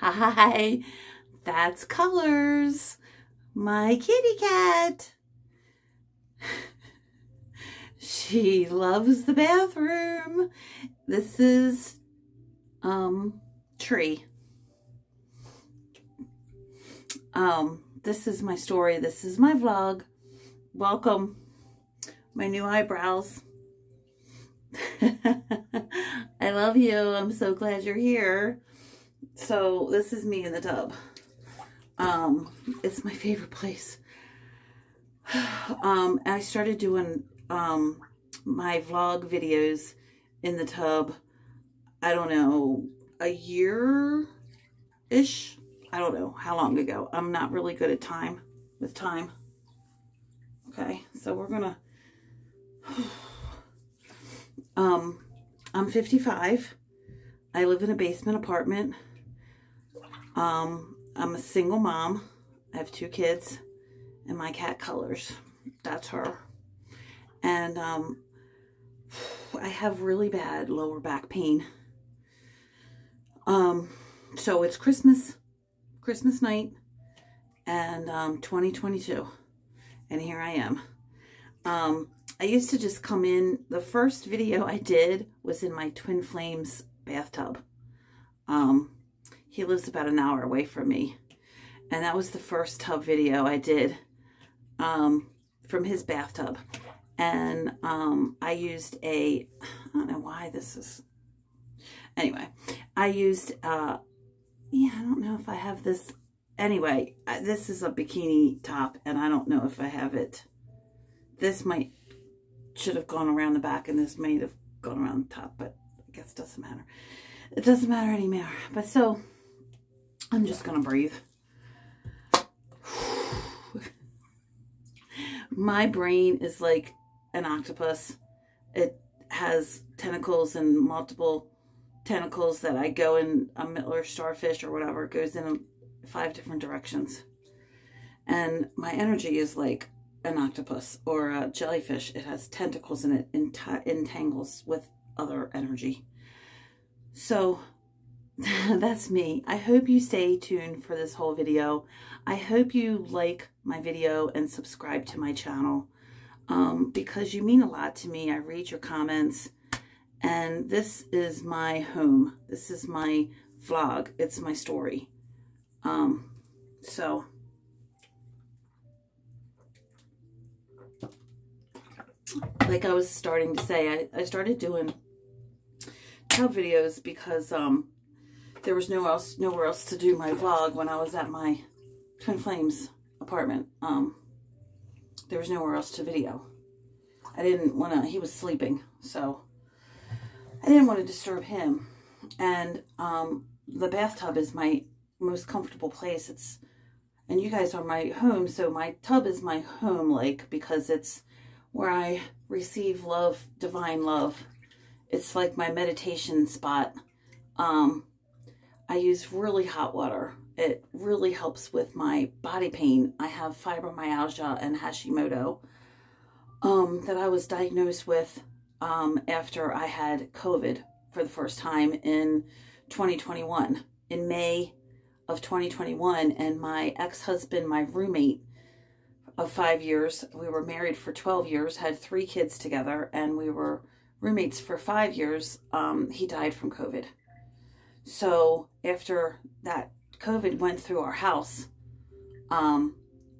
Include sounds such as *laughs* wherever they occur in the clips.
Hi, that's Colors, my kitty cat. *laughs* she loves the bathroom. This is, um, Tree. Um, this is my story. This is my vlog. Welcome. My new eyebrows. *laughs* I love you. I'm so glad you're here. So this is me in the tub. Um, it's my favorite place. *sighs* Um, I started doing um, my vlog videos in the tub, I don't know, a year-ish? I don't know how long ago. I'm not really good at time, with time. Okay, so we're gonna, *sighs* um, I'm 55. I live in a basement apartment. Um, I'm a single mom. I have two kids and my cat colors. That's her. And um, I have really bad lower back pain. Um, so it's Christmas, Christmas night, and um, 2022. And here I am. Um, I used to just come in, the first video I did was in my Twin Flames bathtub. Um, he lives about an hour away from me. And that was the first tub video I did um, from his bathtub. And um, I used a, I don't know why this is, anyway, I used, uh, yeah, I don't know if I have this, anyway, this is a bikini top and I don't know if I have it. This might, should have gone around the back and this might have gone around the top, but I guess it doesn't matter. It doesn't matter anymore. But so, I'm just going to breathe. My brain is like an octopus. It has tentacles and multiple tentacles that I go in a Miller starfish or whatever. It goes in five different directions. And my energy is like an octopus or a jellyfish. It has tentacles in it, entangles with other energy. So *laughs* that's me. I hope you stay tuned for this whole video. I hope you like my video and subscribe to my channel um, because you mean a lot to me. I read your comments and this is my home. This is my vlog. It's my story. Um, so, like I was starting to say, I, I started doing tub videos because um, there was no else, nowhere else to do my vlog when I was at my Twin Flames apartment. Um, there was nowhere else to video. I didn't want to, he was sleeping, so I didn't want to disturb him. And um, the bathtub is my most comfortable place. It's, and you guys are my home, so my tub is my home, like, because it's where I receive love, divine love. It's like my meditation spot. Um, I use really hot water. It really helps with my body pain. I have fibromyalgia and Hashimoto um, that I was diagnosed with um, after I had COVID for the first time in 2021, in May of 2021. And my ex-husband, my roommate of five years, we were married for 12 years, had three kids together, and we were roommates for five years. Um, he died from COVID. So after that COVID went through our house, um,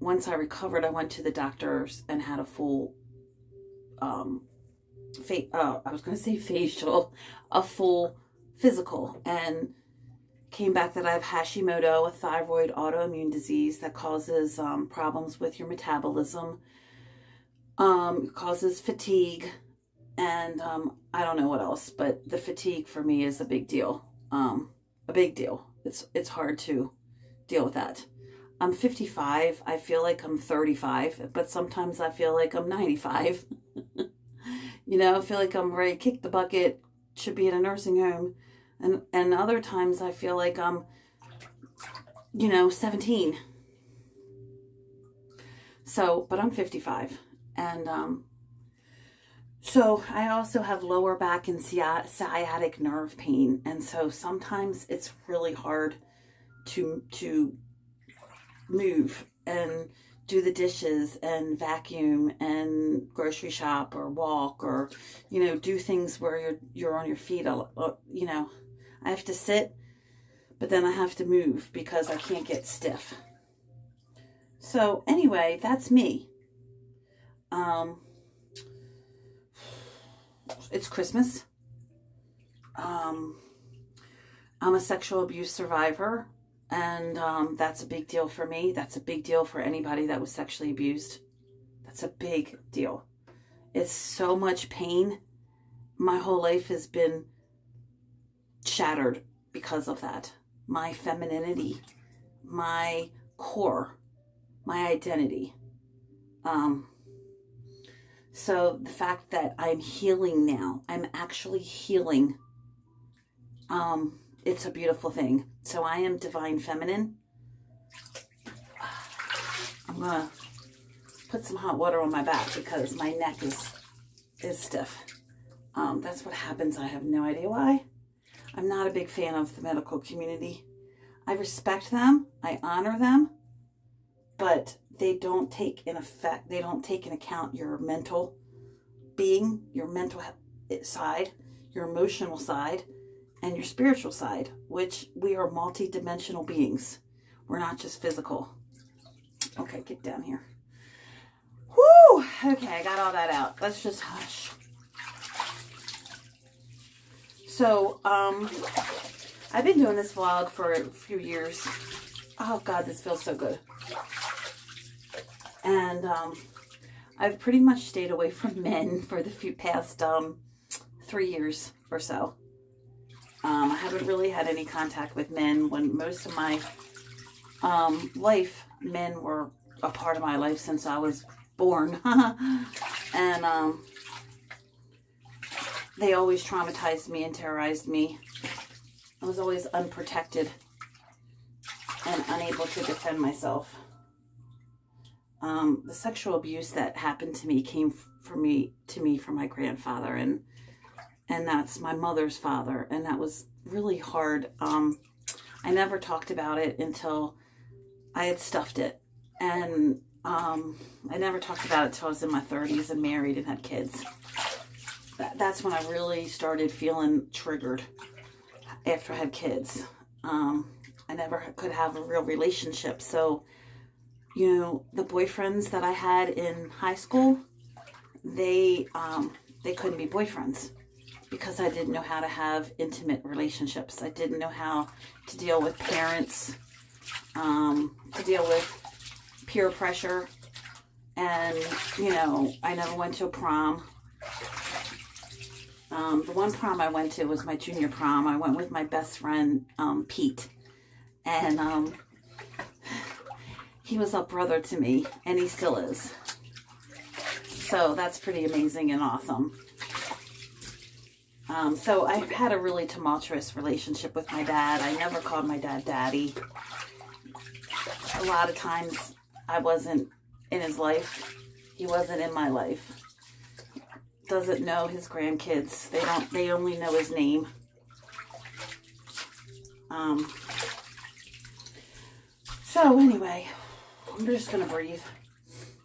once I recovered, I went to the doctors and had a full, um, uh, I was going *laughs* to say facial, a full physical, and came back that I have Hashimoto, a thyroid autoimmune disease that causes um, problems with your metabolism, um, causes fatigue, and um, I don't know what else, but the fatigue for me is a big deal um, a big deal. It's, it's hard to deal with that. I'm 55. I feel like I'm 35, but sometimes I feel like I'm 95. *laughs* you know, I feel like I'm ready to kick the bucket, should be in a nursing home. And, and other times I feel like I'm, you know, 17. So, but I'm 55. And um, so I also have lower back and sciatic nerve pain. And so sometimes it's really hard to to move and do the dishes and vacuum and grocery shop or walk or you know do things where you're you're on your feet you know I have to sit but then I have to move because I can't get stiff so anyway that's me um it's Christmas um I'm a sexual abuse survivor and um, that's a big deal for me. That's a big deal for anybody that was sexually abused. That's a big deal. It's so much pain. My whole life has been shattered because of that. My femininity, my core, my identity. Um, so the fact that I'm healing now, I'm actually healing. Um, it's a beautiful thing. So I am divine feminine. I'm to put some hot water on my back because my neck is, is stiff. Um, that's what happens. I have no idea why. I'm not a big fan of the medical community. I respect them. I honor them. But they don't take in effect, they don't take in account your mental being, your mental side, your emotional side, and your spiritual side, which we are multi-dimensional beings. We're not just physical. Okay, get down here. Whoo! Okay, I got all that out. Let's just hush. So, um, I've been doing this vlog for a few years. Oh, God, this feels so good. And, um, I've pretty much stayed away from *laughs* men for the few past, um, three years or so. Um, I haven't really had any contact with men when most of my um, life, men were a part of my life since I was born. *laughs* and um, they always traumatized me and terrorized me. I was always unprotected and unable to defend myself. Um, the sexual abuse that happened to me came for me to me from my grandfather and and that's my mother's father, and that was really hard. Um, I never talked about it until I had stuffed it, and um, I never talked about it until I was in my 30s and married and had kids. That, that's when I really started feeling triggered after I had kids. Um, I never could have a real relationship, so you know the boyfriends that I had in high school, they um, they couldn't be boyfriends because I didn't know how to have intimate relationships. I didn't know how to deal with parents, um, to deal with peer pressure. And, you know, I never went to a prom. Um, the one prom I went to was my junior prom. I went with my best friend, um, Pete. And um, he was a brother to me, and he still is. So that's pretty amazing and awesome. Um, so I've had a really tumultuous relationship with my dad. I never called my dad daddy. A lot of times I wasn't in his life. He wasn't in my life. Doesn't know his grandkids. They don't, they only know his name. Um, so anyway, I'm just going to breathe.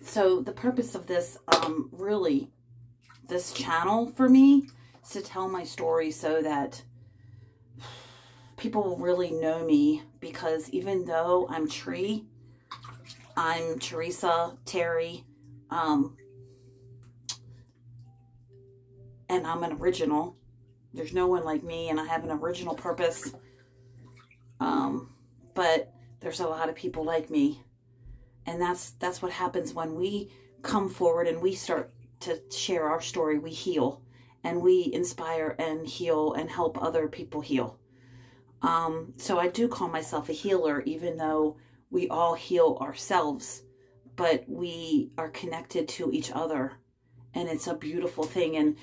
So the purpose of this, um, really, this channel for me is to tell my story so that people will really know me because even though I'm Tree, I'm Teresa, Terry, um, and I'm an original. There's no one like me and I have an original purpose. Um, but there's a lot of people like me. And that's that's what happens when we come forward and we start to share our story, we heal and we inspire and heal and help other people heal. Um, so I do call myself a healer, even though we all heal ourselves, but we are connected to each other. And it's a beautiful thing. And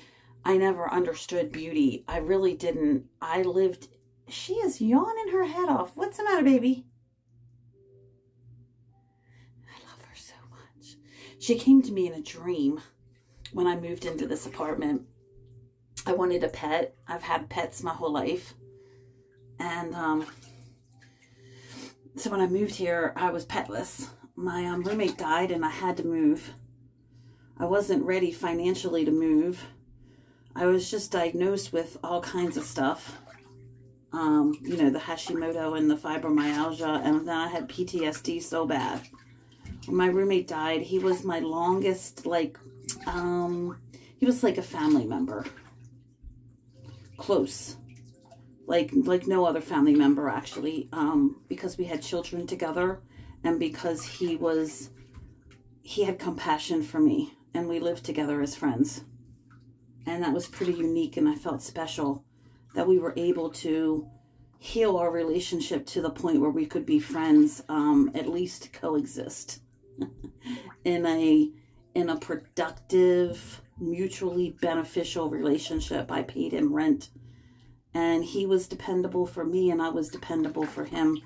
I never understood beauty. I really didn't. I lived, she is yawning her head off. What's the matter, baby? She came to me in a dream when I moved into this apartment I wanted a pet. I've had pets my whole life. And um, so when I moved here, I was petless. My um, roommate died and I had to move. I wasn't ready financially to move. I was just diagnosed with all kinds of stuff. Um, you know, the Hashimoto and the fibromyalgia, and then I had PTSD so bad. My roommate died, he was my longest, like, um, he was like a family member. Close. Like, like no other family member, actually, um, because we had children together and because he was, he had compassion for me and we lived together as friends. And that was pretty unique and I felt special that we were able to heal our relationship to the point where we could be friends, um, at least coexist *laughs* in a in a productive, mutually beneficial relationship. I paid him rent and he was dependable for me and I was dependable for him.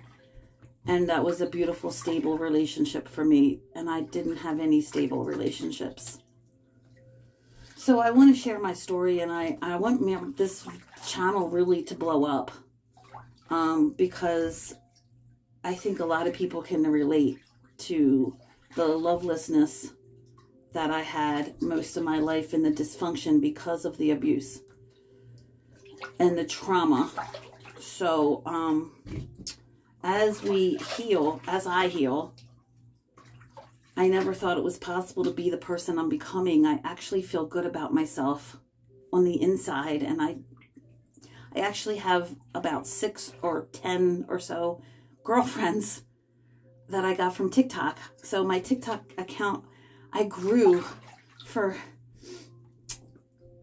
And that was a beautiful, stable relationship for me. And I didn't have any stable relationships. So I want to share my story and I, I want this channel really to blow up. Um, because I think a lot of people can relate to the lovelessness that I had most of my life and the dysfunction because of the abuse and the trauma. So, um, as we heal, as I heal, I never thought it was possible to be the person I'm becoming. I actually feel good about myself on the inside and I I actually have about 6 or 10 or so girlfriends that I got from TikTok. So my TikTok account I grew for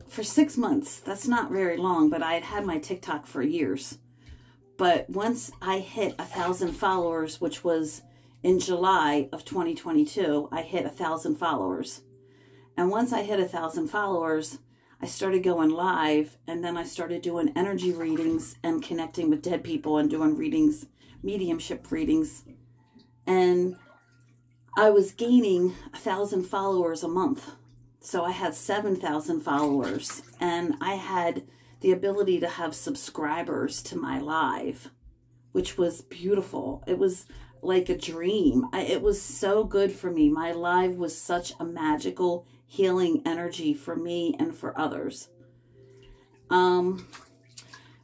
for 6 months. That's not very long, but I had had my TikTok for years. But once I hit a thousand followers, which was in July of 2022, I hit a thousand followers. And once I hit a thousand followers, I started going live and then I started doing energy readings and connecting with dead people and doing readings, mediumship readings. And I was gaining a thousand followers a month. So I had 7,000 followers and I had the ability to have subscribers to my live, which was beautiful. It was like a dream. I, it was so good for me. My live was such a magical healing energy for me and for others. Um,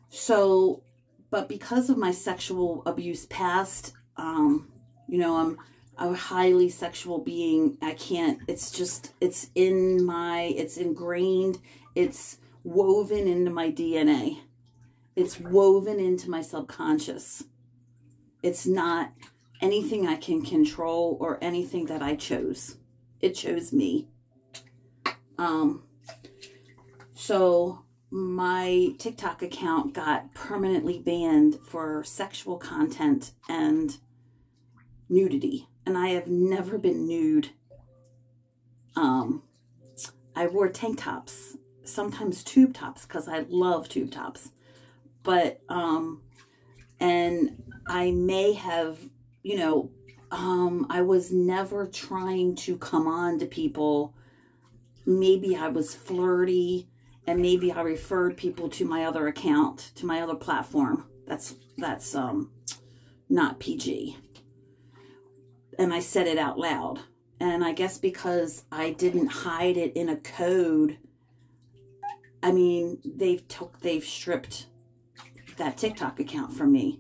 so, but because of my sexual abuse past, um, you know, I'm a highly sexual being. I can't, it's just, it's in my, it's ingrained, it's woven into my DNA. It's woven into my subconscious. It's not anything I can control or anything that I chose. It chose me. Um, so my TikTok account got permanently banned for sexual content and nudity. And I have never been nude. Um, I wore tank tops, sometimes tube tops, because I love tube tops. But, um, and I may have you know, um, I was never trying to come on to people. Maybe I was flirty and maybe I referred people to my other account, to my other platform. That's, that's, um, not PG. And I said it out loud. And I guess because I didn't hide it in a code, I mean, they've took, they've stripped that TikTok account from me.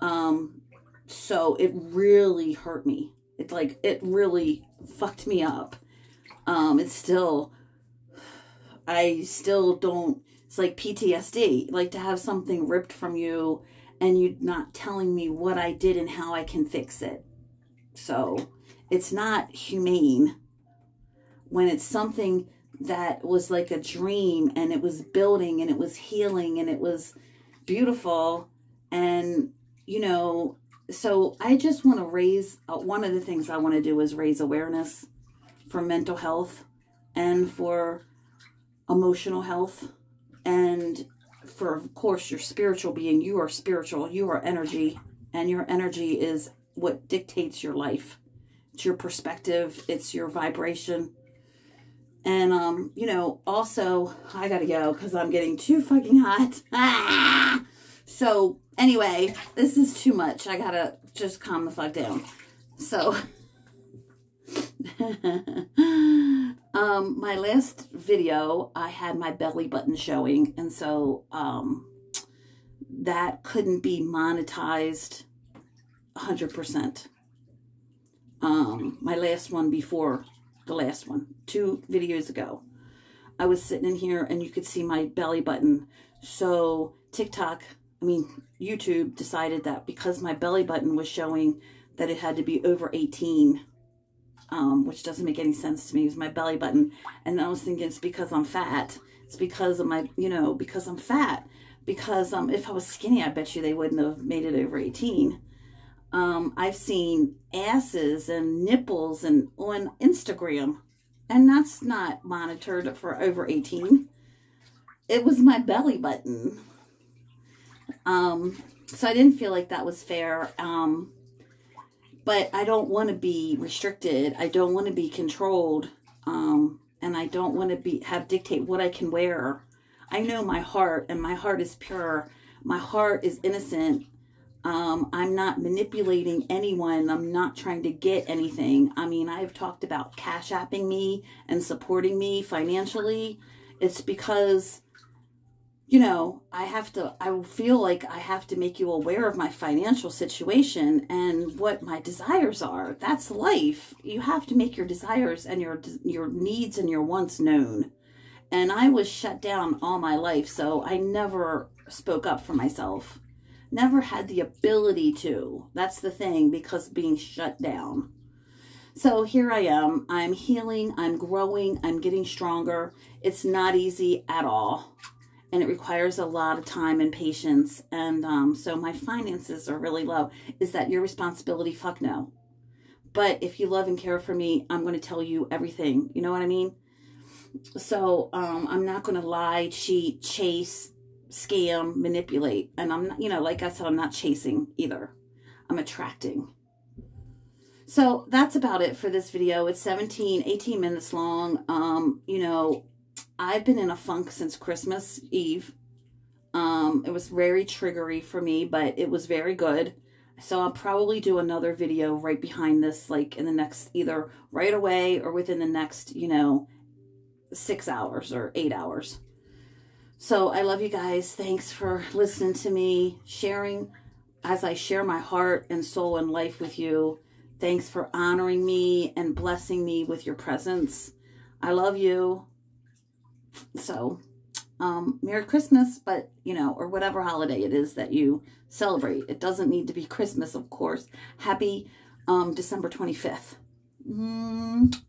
Um, so it really hurt me. It like, it really fucked me up. Um, it's still, I still don't, it's like PTSD, like to have something ripped from you and you not telling me what I did and how I can fix it. So it's not humane when it's something that was like a dream and it was building and it was healing and it was beautiful and you know so I just want to raise, uh, one of the things I want to do is raise awareness for mental health and for emotional health and for, of course, your spiritual being. You are spiritual, you are energy, and your energy is what dictates your life. It's your perspective, it's your vibration. And, um, you know, also, I gotta go because I'm getting too fucking hot. Ah! So anyway, this is too much. I gotta just calm the fuck down. So, *laughs* um, my last video, I had my belly button showing, and so um, that couldn't be monetized 100%. Um, my last one before the last one, two videos ago. I was sitting in here and you could see my belly button. So TikTok, I mean, YouTube decided that because my belly button was showing that it had to be over 18, um, which doesn't make any sense to me. It was my belly button. And I was thinking it's because I'm fat. It's because of my, you know, because I'm fat. Because um, if I was skinny, I bet you they wouldn't have made it over 18. Um, I've seen asses and nipples and on Instagram, and that's not monitored for over 18. It was my belly button. Um, so I didn't feel like that was fair. Um, but I don't want to be restricted. I don't want to be controlled. Um, and I don't want to be have dictate what I can wear. I know my heart and my heart is pure. My heart is innocent. Um, I'm not manipulating anyone. I'm not trying to get anything. I mean, I've talked about cash apping me and supporting me financially. It's because you know, I have to, I feel like I have to make you aware of my financial situation and what my desires are. That's life. You have to make your desires and your, your needs and your wants known. And I was shut down all my life, so I never spoke up for myself. Never had the ability to. That's the thing, because being shut down. So here I am. I'm healing. I'm growing. I'm getting stronger. It's not easy at all and it requires a lot of time and patience. And um, so my finances are really low. Is that your responsibility? Fuck no. But if you love and care for me, I'm going to tell you everything. You know what I mean? So um, I'm not going to lie, cheat, chase, scam, manipulate. And I'm not, you know, like I said, I'm not chasing either. I'm attracting. So that's about it for this video. It's 17, 18 minutes long. Um, you know, I've been in a funk since Christmas Eve. Um, it was very triggery for me, but it was very good. So I'll probably do another video right behind this, like in the next, either right away or within the next, you know, six hours or eight hours. So I love you guys. Thanks for listening to me, sharing as I share my heart and soul and life with you. Thanks for honoring me and blessing me with your presence. I love you. So, um, Merry Christmas, but, you know, or whatever holiday it is that you celebrate. It doesn't need to be Christmas, of course. Happy um, December 25th. Mm.